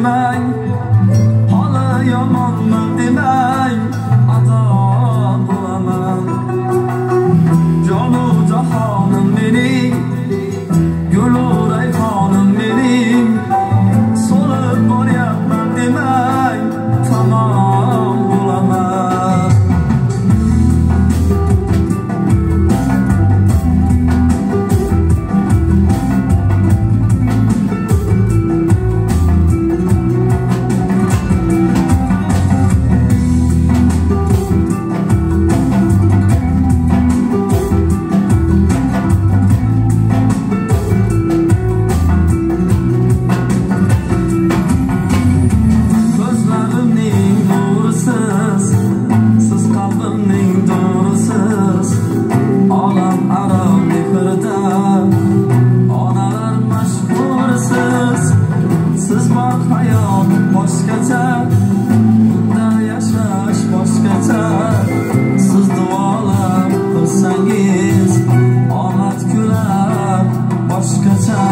My. sensiz siz bor hayot boshqacha. Bunda yashash boshqacha. Siz duolab qilsangiz omad kular boshqacha.